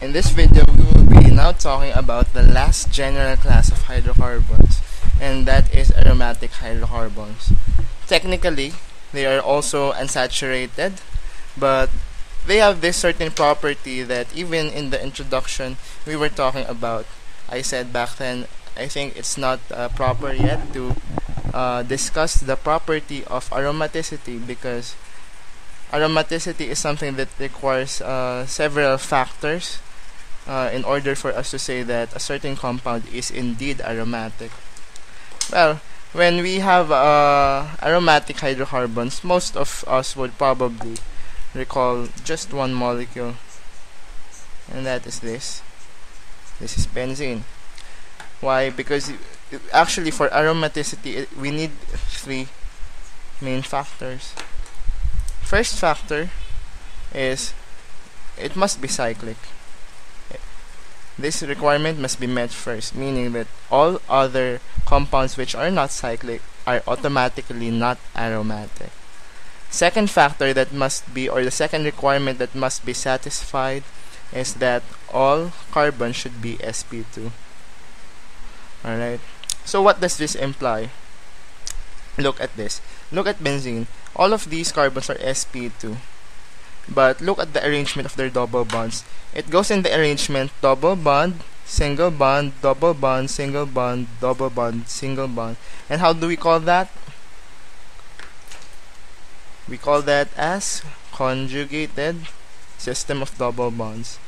In this video, we will be now talking about the last general class of hydrocarbons, and that is aromatic hydrocarbons. Technically, they are also unsaturated, but they have this certain property that even in the introduction we were talking about. I said back then, I think it's not uh, proper yet to uh, discuss the property of aromaticity because aromaticity is something that requires uh, several factors uh, in order for us to say that a certain compound is indeed aromatic. Well, when we have uh, aromatic hydrocarbons, most of us would probably recall just one molecule, and that is this. This is benzene. Why? Because actually for aromaticity, we need three main factors. First factor is it must be cyclic. This requirement must be met first, meaning that all other compounds which are not cyclic are automatically not aromatic. Second factor that must be, or the second requirement that must be satisfied is that all carbon should be sp2. Alright, so what does this imply? Look at this. Look at benzene. All of these carbons are sp2. But look at the arrangement of their double bonds. It goes in the arrangement double bond, single bond, double bond, single bond, double bond, single bond. And how do we call that? We call that as conjugated system of double bonds.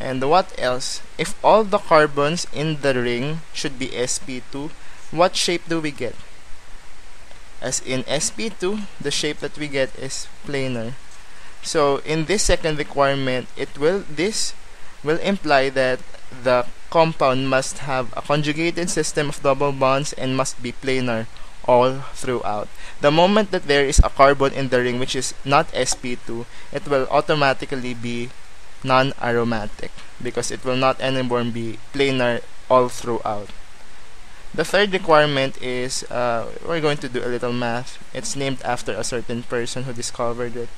And what else? If all the carbons in the ring should be sp2, what shape do we get? As in sp2, the shape that we get is planar. So in this second requirement, it will this will imply that the compound must have a conjugated system of double bonds and must be planar all throughout. The moment that there is a carbon in the ring which is not sp2, it will automatically be non-aromatic because it will not anymore be planar all throughout. The third requirement is uh, we're going to do a little math. It's named after a certain person who discovered it.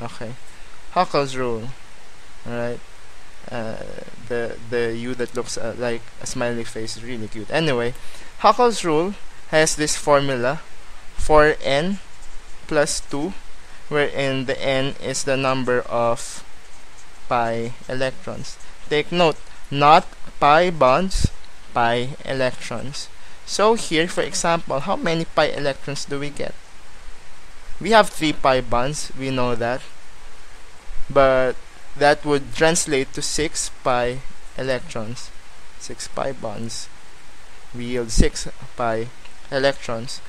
Okay. Huckel's rule. right Uh, the the U that looks uh, like a smiley face is really cute. Anyway, Huckel's rule has this formula for n plus 2 wherein the n is the number of pi electrons. Take note, not pi bonds, pi electrons. So here, for example, how many pi electrons do we get? We have 3 pi bonds we know that. But that would translate to 6 pi electrons. 6 pi bonds we yield 6 pi electrons.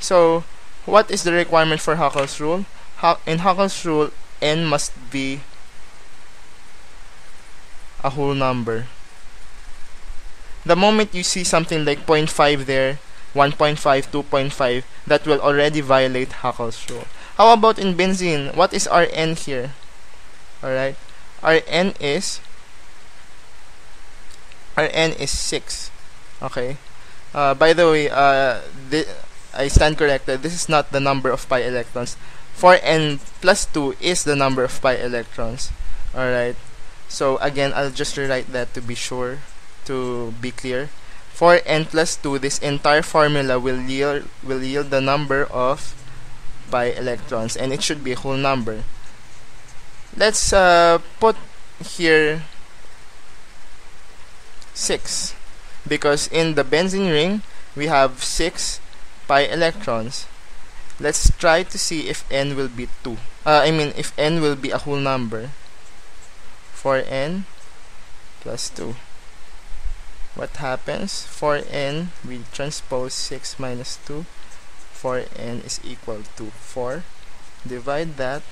So what is the requirement for Huckel's rule? In Huckel's rule n must be a whole number. The moment you see something like 0.5 there 1.5, 2.5, that will already violate Huckel's rule. How about in benzene? What is Rn here? Alright, Rn is Rn is 6. Okay. Uh, by the way, uh, I stand corrected. This is not the number of pi electrons. 4n plus 2 is the number of pi electrons. Alright. So again, I'll just rewrite that to be sure, to be clear for n plus 2, this entire formula will yield, will yield the number of pi electrons and it should be a whole number. Let's uh, put here 6 because in the benzene ring we have 6 pi electrons. Let's try to see if n will be 2. Uh, I mean if n will be a whole number. For n plus 2 what happens? for n we transpose 6 minus 2 for n is equal to 4 divide that.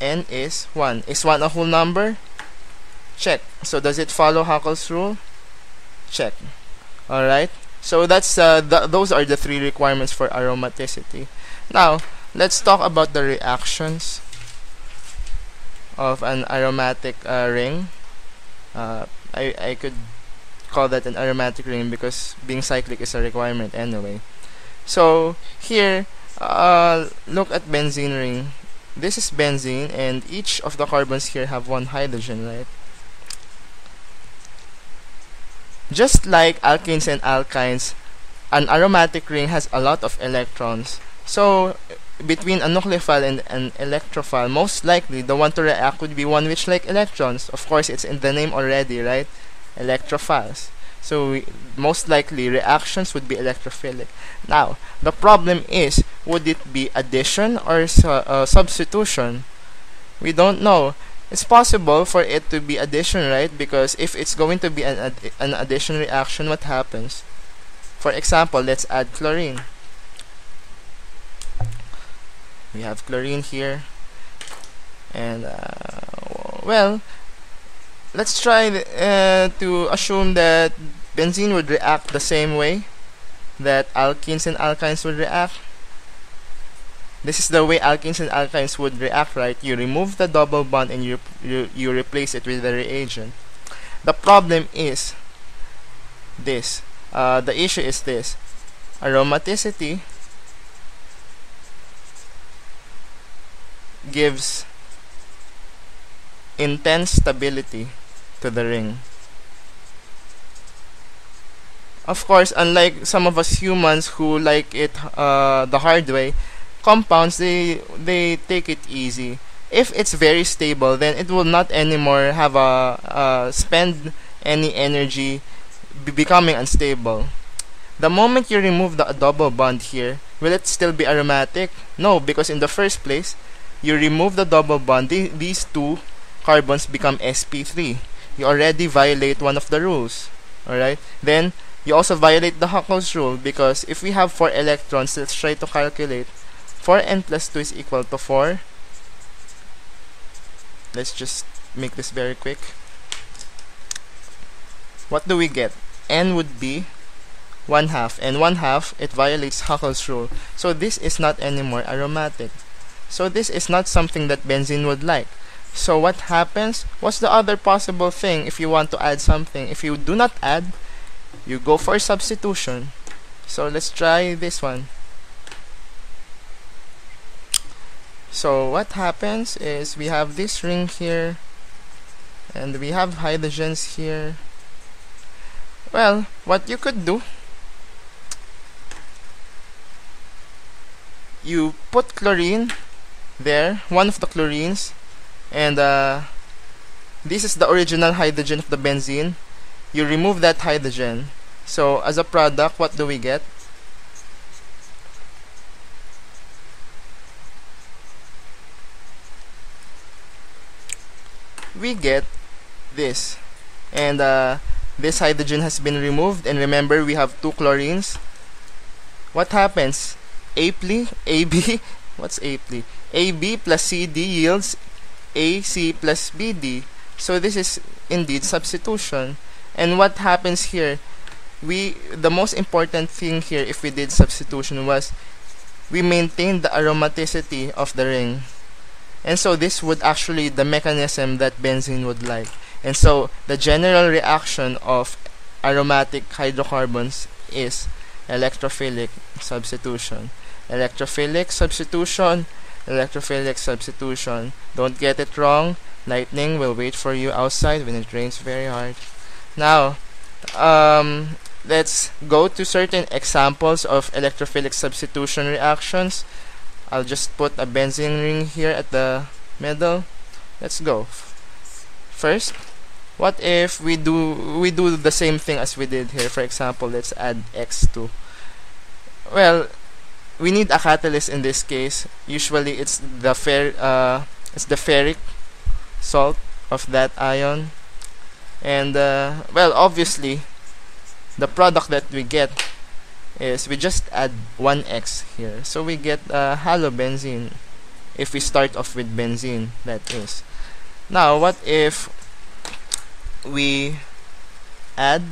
n is 1 is 1 a whole number? Check. So does it follow Huckel's rule? Check. Alright. So that's uh, th those are the three requirements for aromaticity. Now let's talk about the reactions of an aromatic uh, ring. Uh, I, I could call that an aromatic ring because being cyclic is a requirement anyway. So here, uh, look at benzene ring. this is benzene and each of the carbons here have one hydrogen right just like alkanes and alkynes an aromatic ring has a lot of electrons so between a nucleophile and an electrophile most likely the one to react would be one which like electrons of course it's in the name already right electrophiles so we, most likely reactions would be electrophilic. Now, the problem is, would it be addition or su uh, substitution? We don't know. It's possible for it to be addition, right? Because if it's going to be an, ad an addition reaction, what happens? For example, let's add chlorine. We have chlorine here. And, uh, well, let's try uh, to assume that benzene would react the same way that alkenes and alkynes would react. This is the way alkenes and alkynes would react, right? You remove the double bond and you, you, you replace it with the reagent. The problem is this. Uh, the issue is this. Aromaticity gives intense stability to the ring. Of course, unlike some of us humans who like it uh, the hard way, compounds they they take it easy. If it's very stable, then it will not anymore have a uh, spend any energy becoming unstable. The moment you remove the double bond here, will it still be aromatic? No, because in the first place, you remove the double bond, these two carbons become sp3 you already violate one of the rules. Alright? Then, you also violate the Huckel's rule because if we have 4 electrons, let's try to calculate. 4n plus 2 is equal to 4. Let's just make this very quick. What do we get? n would be 1 half. And 1 half, it violates Huckel's rule. So this is not anymore aromatic. So this is not something that benzene would like. So what happens? What's the other possible thing if you want to add something? If you do not add, you go for substitution. So let's try this one. So what happens is we have this ring here and we have hydrogens here. Well, what you could do you put chlorine there, one of the chlorines and uh, this is the original hydrogen of the benzene. You remove that hydrogen. So as a product what do we get? We get this. And uh, this hydrogen has been removed. And remember we have two chlorines. What happens? Apli AB what's apli AB plus CD yields AC plus BD. So this is indeed substitution. And what happens here? We the most important thing here if we did substitution was we maintained the aromaticity of the ring. And so this would actually the mechanism that benzene would like. And so the general reaction of aromatic hydrocarbons is electrophilic substitution. Electrophilic substitution electrophilic substitution. Don't get it wrong. Lightning will wait for you outside when it rains very hard. Now, um, let's go to certain examples of electrophilic substitution reactions. I'll just put a benzene ring here at the middle. Let's go. First, what if we do we do the same thing as we did here? For example, let's add X2. Well, we need a catalyst in this case. Usually it's the fer uh, it's the ferric salt of that ion. And uh, well obviously the product that we get is we just add 1x here. So we get uh, halobenzene if we start off with benzene that is. Now what if we add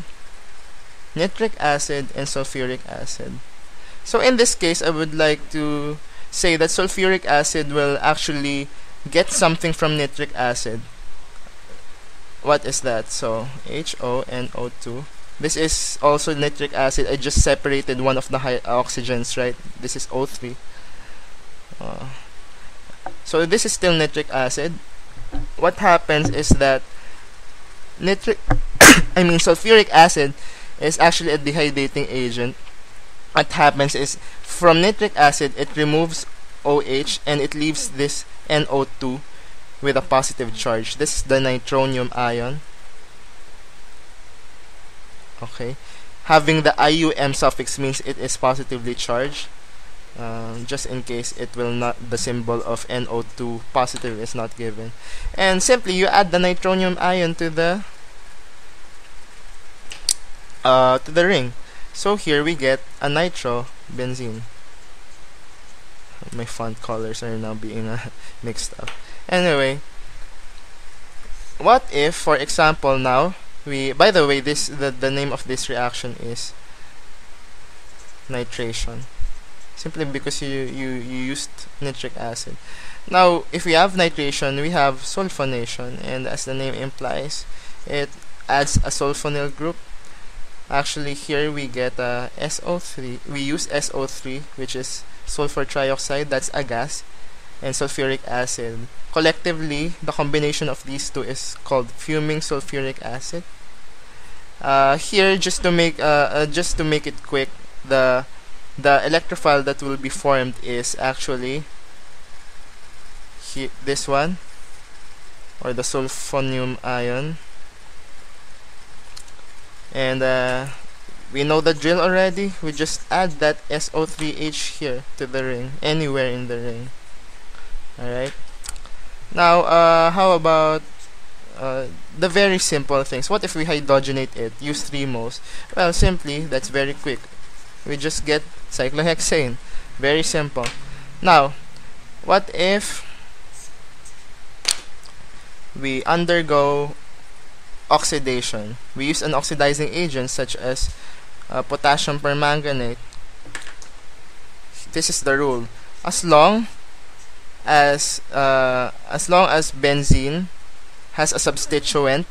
nitric acid and sulfuric acid so in this case, I would like to say that sulfuric acid will actually get something from nitric acid. What is that? So HONO2. This is also nitric acid. I just separated one of the high oxygens, right? This is O3. Uh, So this is still nitric acid. What happens is that nitric, I mean sulfuric acid is actually a dehydrating agent. What happens is from nitric acid it removes OH and it leaves this NO2 with a positive charge. This is the nitronium ion. Okay. Having the IUM suffix means it is positively charged. Uh, just in case it will not the symbol of NO2 positive is not given and simply you add the nitronium ion to the uh, to the ring so here we get a nitro benzene my font colors are now being uh, mixed up anyway what if for example now we by the way this the, the name of this reaction is nitration simply because you, you, you used nitric acid. Now, if we have nitration, we have sulfonation, and as the name implies, it adds a sulfonyl group. Actually, here we get a SO3. We use SO3, which is sulfur trioxide, that's a gas, and sulfuric acid. Collectively, the combination of these two is called fuming sulfuric acid. Uh, here, just to make uh, uh, just to make it quick, the the electrophile that will be formed is actually he, this one or the sulfonium ion and uh, we know the drill already. We just add that SO3H here to the ring. Anywhere in the ring. Alright. Now uh, how about uh, the very simple things. What if we hydrogenate it? Use 3 moles. Well simply that's very quick. We just get cyclohexane very simple. Now what if we undergo oxidation. We use an oxidizing agent such as uh, potassium permanganate. This is the rule. As long as uh, as long as benzene has a substituent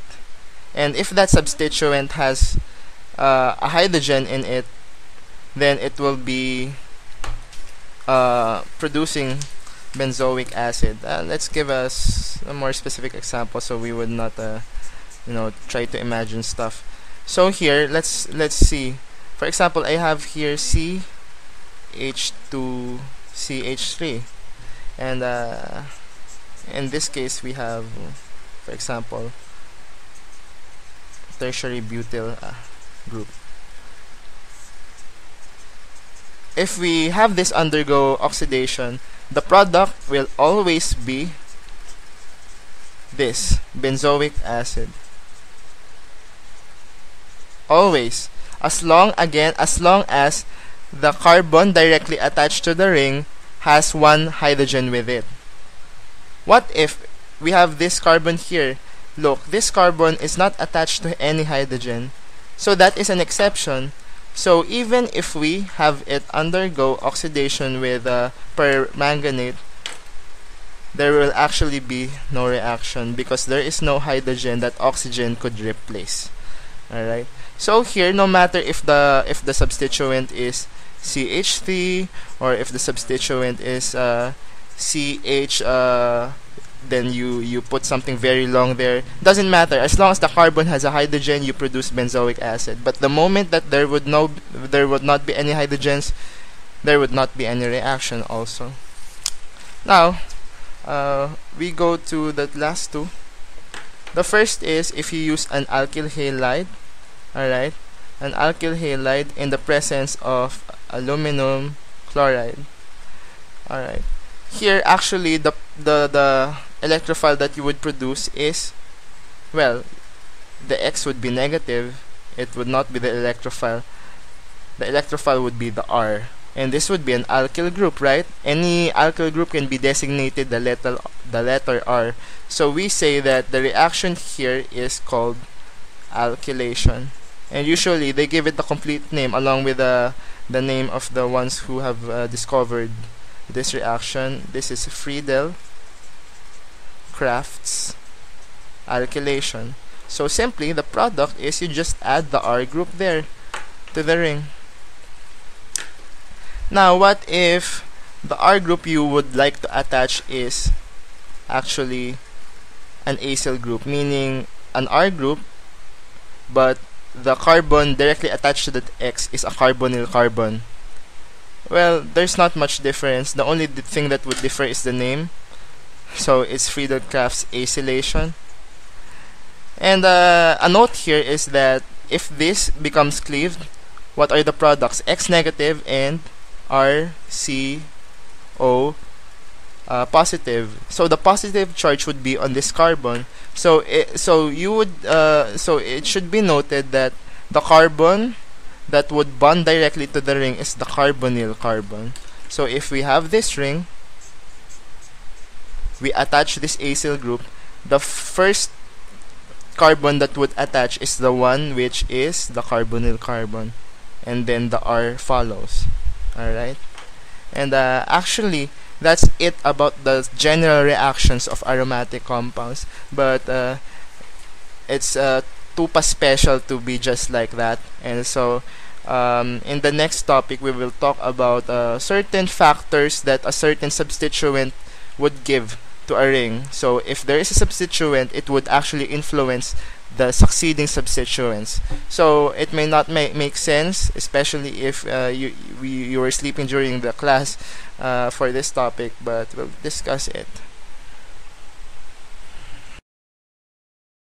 and if that substituent has uh, a hydrogen in it then it will be uh, producing benzoic acid. Uh, let's give us a more specific example so we would not uh, you know try to imagine stuff. So here let's let's see. For example, I have here C H2 CH3 and uh, in this case we have for example tertiary butyl uh, group if we have this undergo oxidation, the product will always be this benzoic acid. Always. As long again as long as the carbon directly attached to the ring has one hydrogen with it. What if we have this carbon here? Look, this carbon is not attached to any hydrogen. So that is an exception so even if we have it undergo oxidation with uh, permanganate, there will actually be no reaction because there is no hydrogen that oxygen could replace. Alright. So here, no matter if the if the substituent is CH3 or if the substituent is uh, CH uh, then you you put something very long there. Doesn't matter. As long as the carbon has a hydrogen you produce benzoic acid. But the moment that there would no there would not be any hydrogens there would not be any reaction also. Now uh, we go to the last two. The first is if you use an alkyl halide alright? An alkyl halide in the presence of aluminum chloride. Alright. Here actually the the the electrophile that you would produce is well the X would be negative. It would not be the electrophile. The electrophile would be the R. And this would be an alkyl group right? Any alkyl group can be designated the letter the letter R. So we say that the reaction here is called alkylation and usually they give it the complete name along with the the name of the ones who have uh, discovered this reaction this is Friedel Crafts alkylation. So simply the product is you just add the R group there to the ring. Now what if the R group you would like to attach is actually an acyl group, meaning an R group, but the carbon directly attached to the X is a carbonyl carbon. Well, there's not much difference. The only thing that would differ is the name. So it's Friedel-Crafts acylation. And uh, a note here is that if this becomes cleaved, what are the products? X negative and RCO uh, positive. So the positive charge would be on this carbon. So it, so you would uh, so it should be noted that the carbon that would bond directly to the ring is the carbonyl carbon. So if we have this ring, we attach this acyl group. The first carbon that would attach is the one which is the carbonyl carbon and then the R follows alright and uh, actually that's it about the general reactions of aromatic compounds. But uh, it's uh, too special to be just like that. And so um, in the next topic we will talk about uh, certain factors that a certain substituent would give to a ring. So if there is a substituent it would actually influence the succeeding substituents. So it may not make, make sense, especially if uh, you, you were sleeping during the class uh, for this topic, but we'll discuss it.